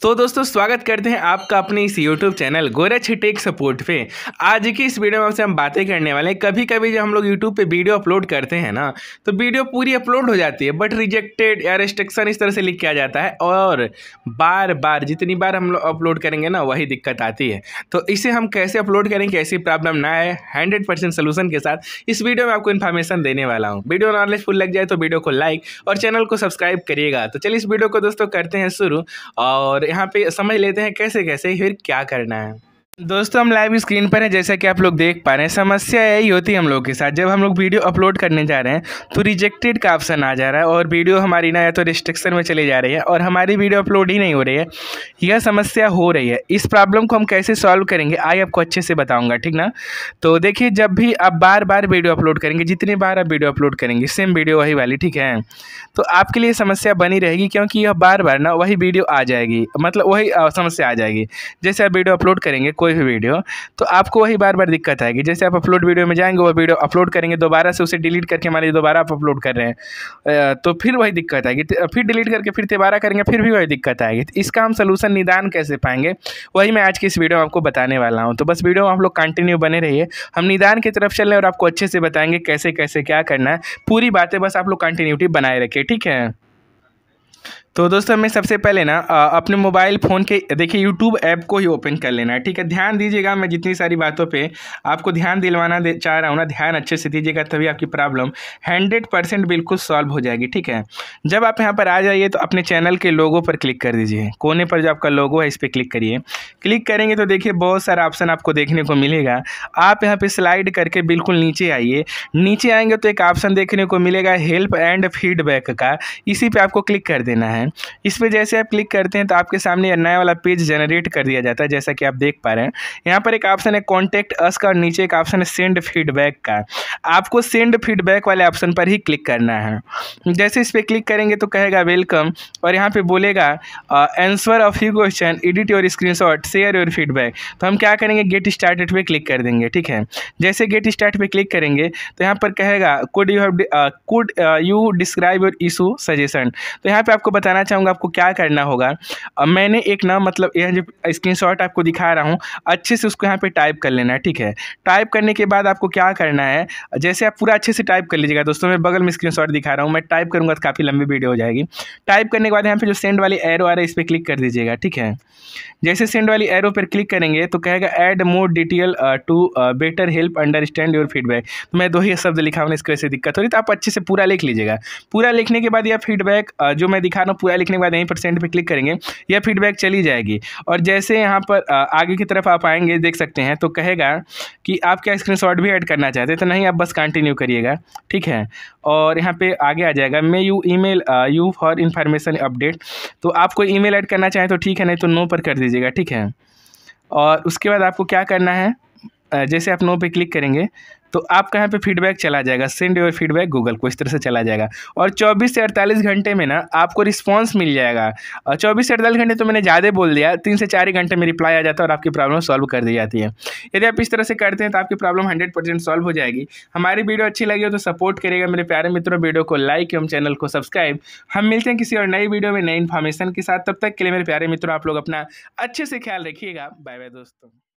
तो दोस्तों, स्वागत करते हैं आपका अपने इस यूट्यूब चैनल गोरच टेक सपोर्ट पे। आज की इस वीडियो में आपसे हम बातें करने वाले हैं। कभी कभी जब हम लोग यूट्यूब पे वीडियो अपलोड करते हैं ना तो वीडियो पूरी अपलोड हो जाती है बट रिजेक्टेड या रेस्ट्रिक्शन इस तरह से लिख के आ जाता है और बार बार जितनी बार हम लोग अपलोड करेंगे ना, वही दिक्कत आती है। तो इसे हम कैसे अपलोड करेंगे ऐसी प्रॉब्लम ना आए हंड्रेड परसेंट सोल्यूशन के साथ इस वीडियो में आपको इन्फॉर्मेशन देने वाला हूँ। वीडियो नॉलेज फुल लग जाए तो वीडियो को लाइक और चैनल को सब्सक्राइब करिएगा। तो चलिए इस वीडियो को दोस्तों करते हैं शुरू और यहाँ पे समझ लेते हैं कैसे कैसे फिर क्या करना है। दोस्तों, हम लाइव स्क्रीन पर हैं, जैसा कि आप लोग देख पा रहे हैं। समस्या यही होती है हम लोग के साथ। जब हम लोग वीडियो अपलोड करने जा रहे हैं तो रिजेक्टेड का ऑप्शन आ जा रहा है और वीडियो हमारी ना या तो रिस्ट्रिक्शन में चली जा रही है और हमारी वीडियो अपलोड ही नहीं हो रही है। यह समस्या हो रही है। इस प्रॉब्लम को हम कैसे सॉल्व करेंगे, आई आपको अच्छे से बताऊँगा, ठीक ना? तो देखिए, जब भी आप बार बार वीडियो अपलोड करेंगे, जितनी बार आप वीडियो अपलोड करेंगे सेम वीडियो वही वाली, ठीक है? तो आपके लिए समस्या बनी रहेगी, क्योंकि यह बार बार ना वही वीडियो आ जाएगी मतलब वही समस्या आ जाएगी। जैसे आप वीडियो अपलोड करेंगे, कोई भी वीडियो तो आपको वही बार बार दिक्कत आएगी। जैसे आप अपलोड वीडियो में जाएँगे, वो वीडियो अपलोड करेंगे, दोबारा से उसे डिलीट करके मान लीजिए दोबारा आप अपलोड कर रहे हैं तो फिर वही दिक्कत आएगी। फिर डिलीट करके फिर दोबारा करेंगे, फिर भी वही दिक्कत आएगी। तो इसका हम सोलूसन निदान कैसे पाएँगे, वही मैं आज की इस वीडियो में आपको बताने वाला हूँ। तो बस वीडियो में आप लोग कंटिन्यू बने रहिए। हम निदान की तरफ़ चल और आपको अच्छे से बताएँगे कैसे कैसे क्या करना है। पूरी बातें बस आप लोग कंटिन्यूटी बनाए रखिए, ठीक है? तो दोस्तों मैं सबसे पहले ना अपने मोबाइल फ़ोन के, देखिए यूट्यूब ऐप को ही ओपन कर लेना है, ठीक है? ध्यान दीजिएगा, मैं जितनी सारी बातों पे आपको ध्यान दिलवाना दे, चाह रहा हूँ ना, ध्यान अच्छे से दीजिएगा, तभी आपकी प्रॉब्लम हंड्रेड परसेंट बिल्कुल सॉल्व हो जाएगी, ठीक है? जब आप यहाँ पर आ जाइए तो अपने चैनल के लोगों पर क्लिक कर दीजिए, कोने पर जो आपका लोगो है, इस पर क्लिक करिए। क्लिक करेंगे तो देखिए, बहुत सारा ऑप्शन आपको देखने को मिलेगा। आप यहाँ पर स्लाइड करके बिल्कुल नीचे आइए, नीचे आएँगे तो एक ऑप्शन देखने को मिलेगा, हेल्प एंड फीडबैक का, इसी पर आपको क्लिक कर देना है। इस पर जैसे आप क्लिक करते हैं तो आपके सामने नया वाला पेज जनरेट कर दिया जाता है, जैसा कि आप देख पा रहे हैं। यहाँ पर एक ऑप्शन है कॉन्टेक्ट अस का और नीचे एक ऑप्शन है सेंड फीडबैक का। आपको सेंड फीडबैक वाले ऑप्शन पर ही क्लिक करना है। जैसे इस पर क्लिक करेंगे तो कहेगा वेलकम और यहाँ पर बोलेगा answer of you question edit your screen share your feedback तो हम क्या करेंगे? गेट स्टार्टेड पे क्लिक कर देंगे, ठीक है? जैसे गेट स्टार्ट पे क्लिक करेंगे तो यहाँ पर कहेगा could you have could you describe your issue suggestion तो यहाँ पे आपको बताना चाहूँगा आपको क्या करना होगा। मैंने एक ना मतलब यह जो स्क्रीन आपको दिखा रहा हूँ, अच्छे से उसको यहाँ पर टाइप कर लेना है ठीक है? टाइप करने के बाद आपको क्या करना है, जैसे आप पूरा अच्छे से टाइप कर लीजिएगा, दोस्तों मैं बगल में स्क्रीन दिखा रहा हूँ, मैं टाइप करूँगा तो काफ़ी लंबी वीडियो हो जाएगी। टाइप करने के बाद यहाँ पर जो सेंड वाली एरो आ रहा है, इस पर क्लिक कर दीजिएगा, ठीक है? जैसे सेंड वाली एरो पर क्लिक करेंगे तो कहेगा add more detail to better help understand your feedback मैं दो ही शब्द लिखा हूँ, इसकी वजह से दिक्कत हो रही तो आप अच्छे से पूरा लिख लीजिएगा। पूरा लिखने के बाद यह फीडबैक जो मैं दिखा रहा हूँ पूरा लिखने के बाद यहीं पर सेंड पे क्लिक करेंगे, यह फीडबैक चली जाएगी। और जैसे यहाँ पर आगे की तरफ़ आप आएँगे, देख सकते हैं तो कहेगा कि आप क्या स्क्रीन भी ऐड करना चाहते हैं तो नहीं, आप बस कंटिन्यू करिएगा, ठीक है? और यहाँ पे आगे आ जाएगा may you email you for information update तो आपको ईमेल ऐड करना चाहें तो ठीक है, नहीं तो नो पर कर दीजिएगा, ठीक है? और उसके बाद आपको क्या करना है? जैसे आप नो पे क्लिक करेंगे तो आपका यहाँ पे फीडबैक चला जाएगा? सेंड योर फीडबैक गूगल को, इस तरह से चला जाएगा। और 24 से 48 घंटे में ना आपको रिस्पांस मिल जाएगा। और 24 से 48 घंटे तो मैंने ज़्यादा बोल दिया, तीन से चार ही घंटे में रिप्लाई आ जाता है और आपकी प्रॉब्लम सॉल्व कर दी जाती है। यदि आप इस तरह से करते हैं तो आपकी प्रॉब्लम हंड्रेड परसेंट सॉल्व हो जाएगी। हमारी वीडियो अच्छी लगी हो तो सपोर्ट करेगा मेरे प्यारे मित्रों, वीडियो को लाइक एवं चैनल को सब्सक्राइब हम मिलते हैं किसी और नई वीडियो में नई इन्फॉर्मेशन के साथ। तब तक के लिए मेरे प्यारे मित्रों, आप लोग अपना अच्छे से ख्याल रखिएगा। बाय बाय दोस्तों।